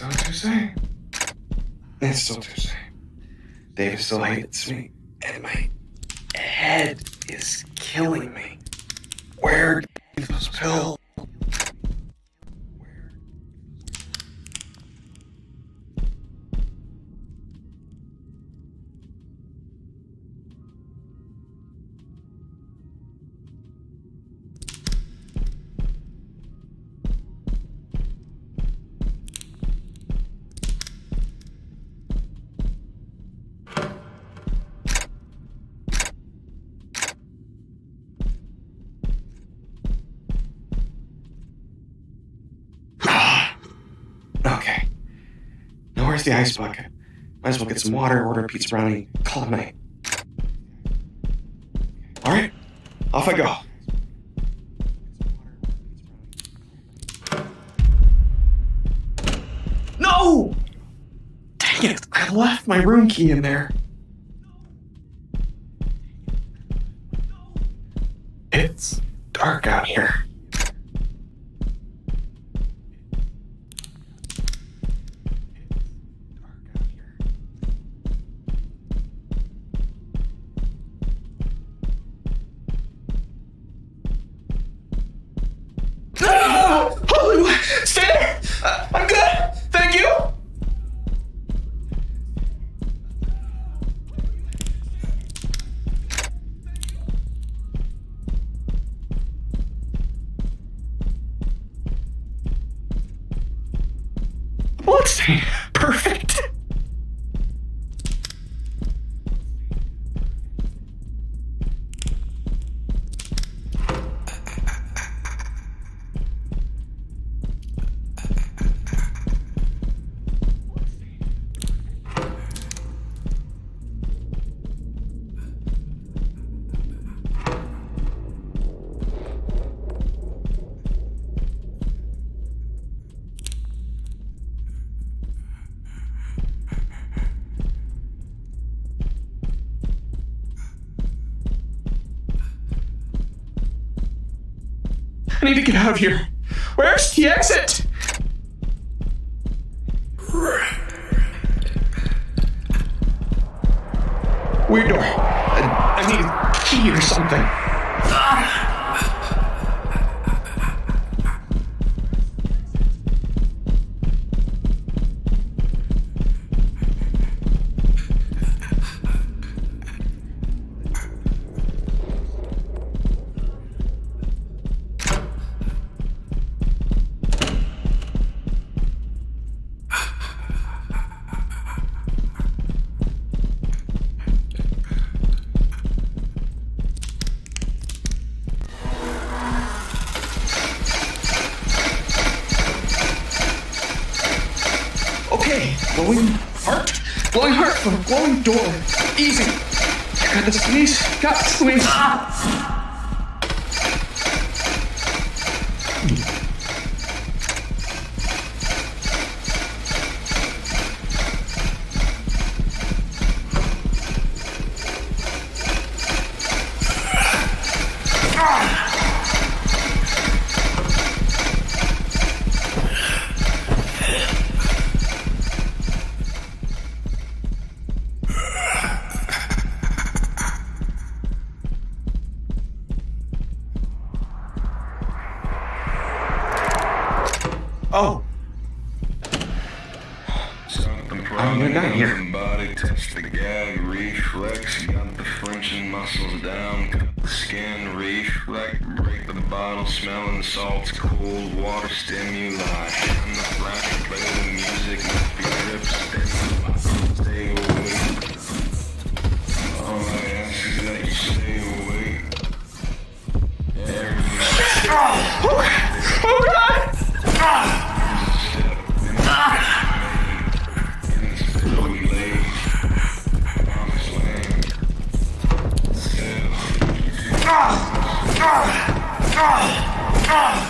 So Tuesday? It's still Tuesday. Dave still hates me, and my head is killing me. Where are those pills? Where's the ice bucket? Might as well get some water, order a pizza brownie, call it night. Alright, off I go. No! Dang it, I left my room key in there. It's dark out here. Stay there! Uh, I'm good! Thank you! Bloodstain! Need to get out of here. Where's the exit? Heart, glowing heart for a glowing door. Easy. Got the squeeze, got squeeze. Oh, I'm gonna die here. Body test the gag reflex. Got the flinching muscles down. Cut the skin reflex. Break the bottle. Smelling salts. Cold water stimuli. The flash. Play the music. Stay awake. All I ask is that you stay awake. Every ah. oh God! Oh, Sound, I want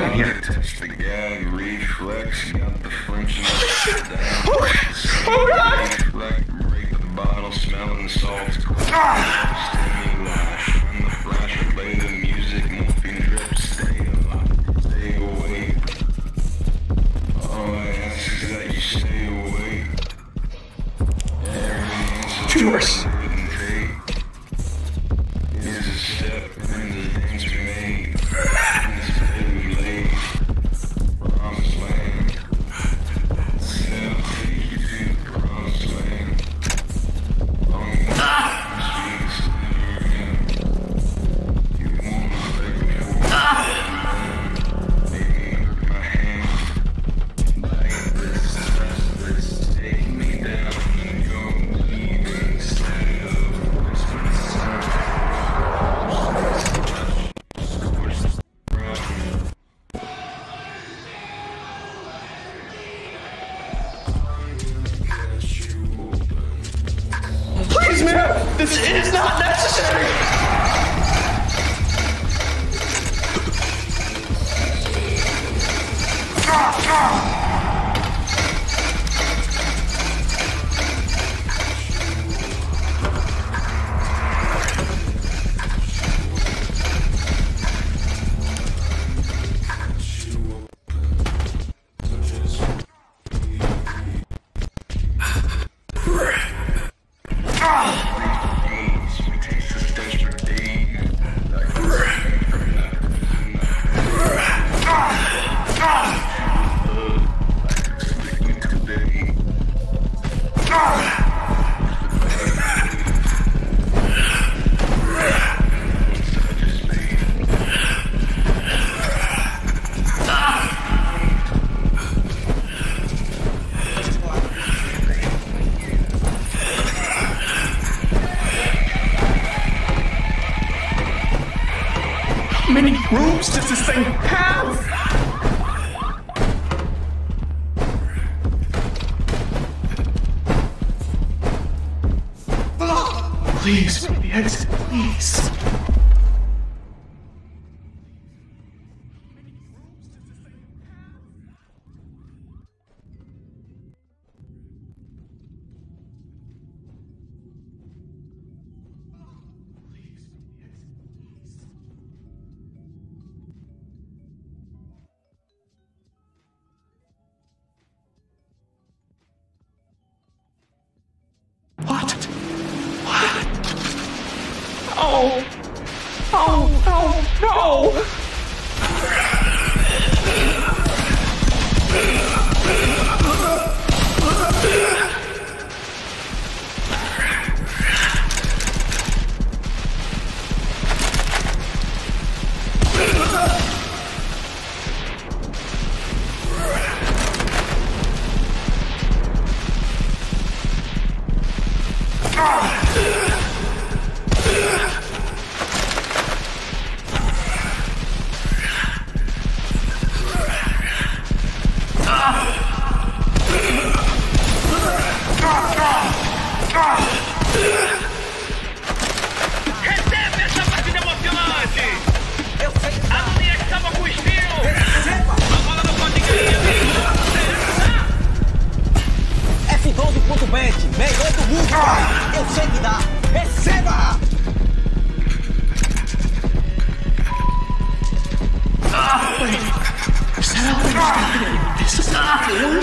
got here? The gag reflex, got the flinching oh, oh god! Like break the bottle, smelling salt. Ah. Stay alive. The flash the music, morphine stay alive. Stay. All I ask is that you stay. Two. Is a step It is not necessary! Ah, ah. Room's just the same path! Please, the exit, please. Oh! Oh, no, no! Ah, eu sei que dá. Receba! Será que eu vou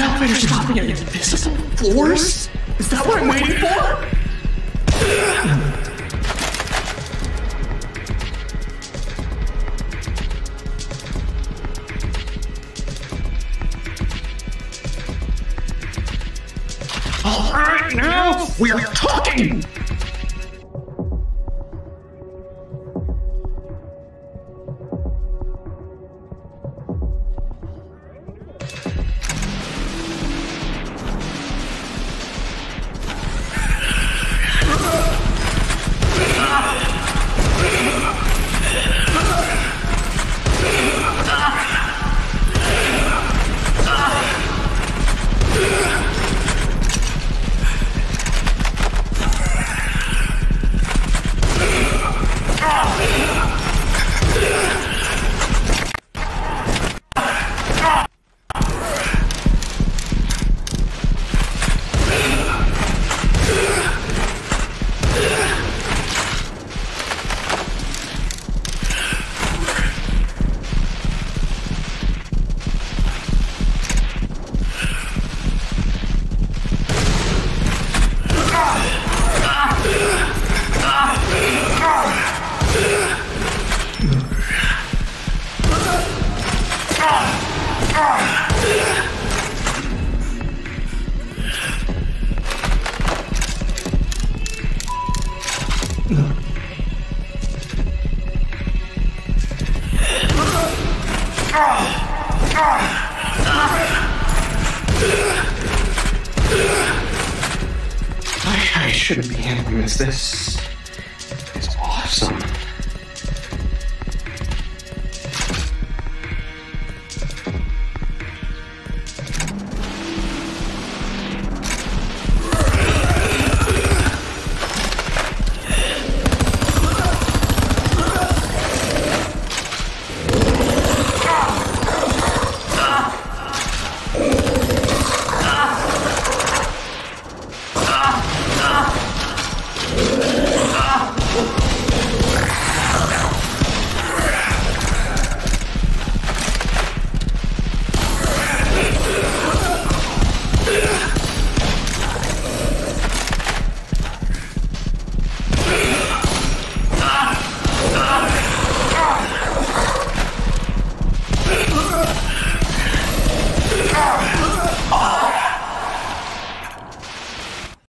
that elevator stopping at invisible floors? Is that what I'm waiting for? All right, now we are talking. I, I shouldn't be ambulance. This is awesome.